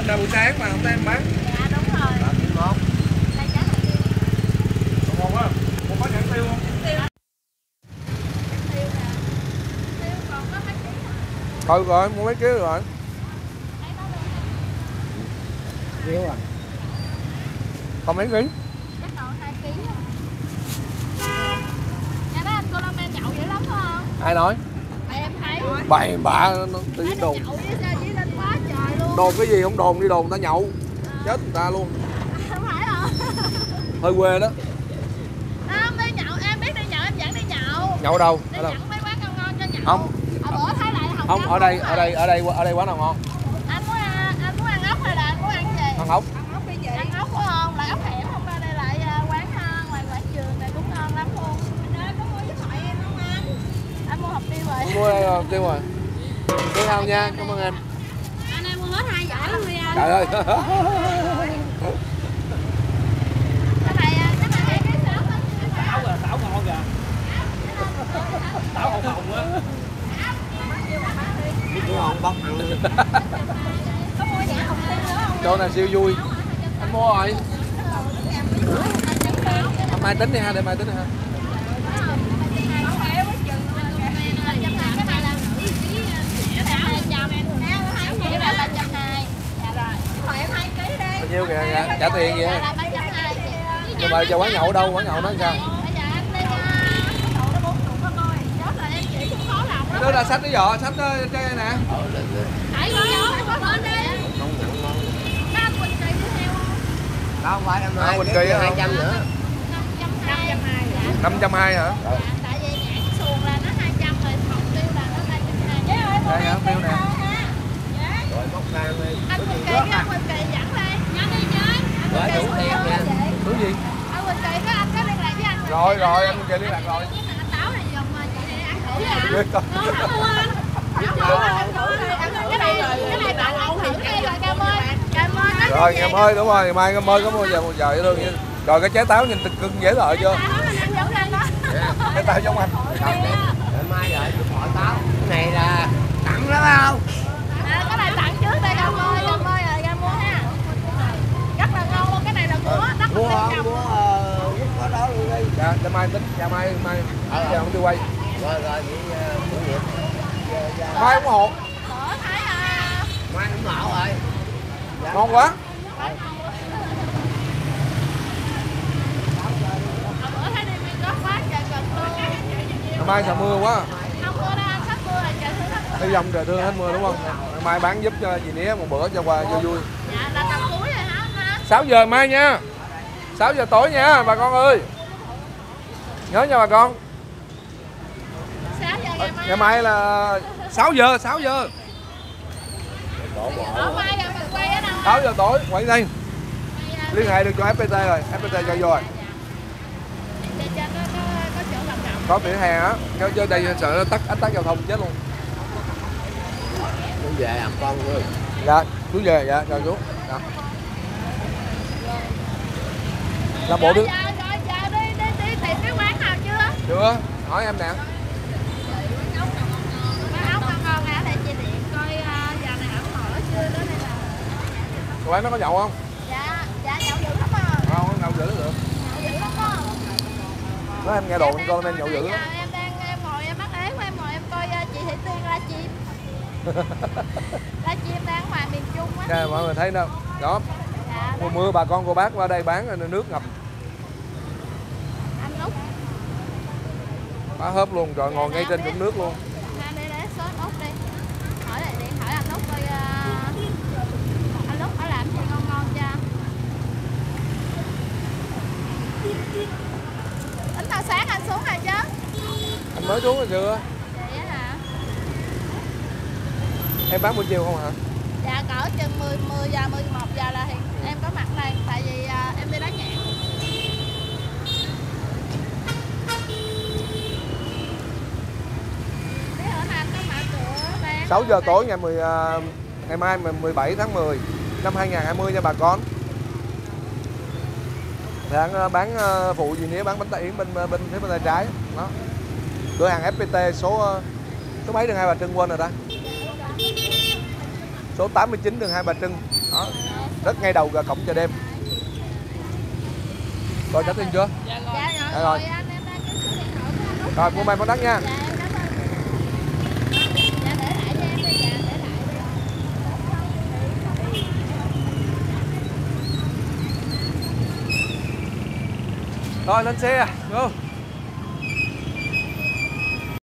lên là buổi sáng mà không thấy em bán. Dạ đúng rồi. Là miếng ngon. đây chắc là tiêu còn ngon quá còn có nhãn tiêu không? Tiêu tiêu nè. Tiêu còn có mấy ký thôi rồi mua mấy ký rồi. Thấy nó luôn nè. Thiếu à. còn mấy ký? Chắc còn hai ký. Nhà đó anh cô Lâm em nhậu dữ lắm phải không? ai nói? Em thấy. Bậy bạ nó nó đồn nhậu với sao chỉ lên quá trời luôn đồn cái gì không đồn đi đồn người ta nhậu. Chết người ta luôn. Không phải hả? hơi quê đó. Không đi nhậu, em biết đi nhậu em dẫn đi nhậu. Nhậu đâu? Đi ở đâu? dẫn mấy quán ngon ngon cho nhậu. Không. Ở bữa thấy lại Hồng không Kông ở đây ở rồi. đây ở đây ở đây quán nào ngon? Anh muốn ăn, anh muốn ăn ốc hay là anh muốn ăn gì? ăn ốc. Ăn ốc đi chị. Ăn ốc phải không? Lại ốc hẻm không? Ra đây lại à, quán ngoài quảng trường này cũng ngon lắm luôn. Anh ơi có mua với thoại em không anh? Anh mua hộp tiêu rồi. Mua đây rồi tiêu rồi. Tiêu hao nha cảm ơn em em hết hai giải luôn đi anh trời ơi Cái này, cái này hai sáu hết Táo là táo ngon kìa. Táo hồng hồng á. Miếng ngon bóc ăn đi. Có mua nhãn hồng tiêu nữa không? chỗ này siêu vui anh mua rồi hôm mai tính đi ha để mai tính đi ha nhiêu kìa dạ, trả tiền vậy? Nhưng mà cho quán nhậu đâu quán nhậu nó sao? Đó là sách cái vỏ sách đó chơi nè. Đâu không phải em hai Quỳnh Kỳ hai trăm nữa. năm trăm hai hả? Tại vì nhãn xuồng là nó 200 rồi, hồng tiêu là nó 320. đây hả? Tiêu nè. Rồi móc ra đi. Anh Quỳnh Kỳ anh Quỳnh Kỳ dẫn đây. Nhanh đi chơi. Anh Gửi Quỳnh đủ Kỳ tiền nha. thứ gì Anh Quỳnh Kỳ có anh có liên lạc với anh Quỳnh rồi Kỳ rồi anh chơi liên lạc rồi Anh táo này dùng mà chị này ăn thử nha. Biết con. Ngon lắm luôn anh. Cái cái rồi cái ngày mới đúng rồi ngày mai ngày mới có mua giờ một giờ vậy rồi cái trái táo nhìn cưng dễ lợi chưa trái táo giống anh Rồi, để- để mai lại chụp họ táo. Cái này là tặng lắm không? À, cái này tặng trước đây Cam ơi. Cam ơi rồi Cam mua ha. Rất là ngon luôn. Cái này là của đất Mua bên không? trong. Mua ờ, quất ở đó luôn đi. Dạ cho mai tính. Dạ mai mai. Ờ. giờ không đi quay. Rồi rồi chị ờ, chủ nhiệm. Mai ủng hộ. Bữa thấy à. Mai cũng ngộ rồi. Dạ. ngon quá. Ngày mai sợ mưa quá. Không mưa đâu anh sắp mưa là trời thứ hết hy vọng trời thương hết mưa đúng không? Ngày mai bán giúp cho chị Nía một bữa cho qua cho vui. Dạ là tầm cuối rồi hả anh ha? 6 giờ mai nha. 6 giờ tối nha bà con ơi nhớ nha bà con. Sáu giờ ngày mai. ngày mai là 6 giờ 6 giờ. Ở mai rồi mình quay ở đâu? 6 giờ tối quay đây. Liên hệ được cho FPT rồi FPT cho vô rồi. Cho nó có có chỗ làm rộng có vỉa hè á. Theo chơi đây sợ nó tắt ách tắc giao thông chết luôn. Muốn về làm con ơi. dạ chú về dạ chào chú. Dạ. là bộ đứa giờ rồi giờ đi đi đi tìm cái quán nào chưa? Hỏi em nè. Quán ốc ngon ngon hả để chị điện coi giờ này ổng mở chưa đó đây là quán nó có nhậu không? Dạ dạ nhậu dữ lắm à không nhậu dữ được. Nhậu dữ lắm á nói em nghe đồn con em nhậu dữ. lắm em đang em ngồi em bắt ế của em ngồi em coi uh, chị Thị Tiên la chim. La chim đang ngoài miền Trung á. Nè, mọi người thấy đâu đó. Dạ mùa mưa bà con cô bác qua đây bán nước ngập anh út Má hớp luôn rồi ngồi ngay trên vũng nước luôn. Để để đi hỏi lại điện hỏi anh út coi anh út làm gì ngon ngon cho tính tao sáng anh xuống rồi chứ anh mới xuống rồi chưa? Vậy hả em bán buổi chiều không hả? Dạ cỡ chừng 10 10 giờ 11 giờ là hiện em có mặt đây tại vì à, em đi đá nhạc Biết ở Thành có mở cửa bán 6 giờ tối ngày 10 à, ngày mai 17 tháng 10 năm 2020 nha bà con. Đang à, bán à, phụ gì nữa bán bánh tay yến bên bên phía bên tay trái. Đó. Cửa hàng FPT số số mấy đường hai bà Trưng quên rồi ta? Số 89 đường hai bà Trưng. Đó. Rất ngay đầu cổng chợ đêm. Rồi trả tiền chưa? Dạ rồi. Dạ dạ rồi. rồi anh em đăng ký số điện thoại của anh rồi mua may món đắt nha dạ em cảm ơn dạ để lại cho em đi dạ để lại rồi lên xe. Vô.